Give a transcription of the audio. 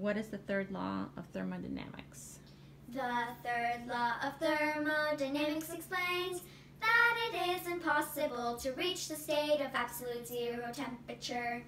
What is the third law of thermodynamics? The third law of thermodynamics explains that it is impossible to reach the state of absolute zero temperature.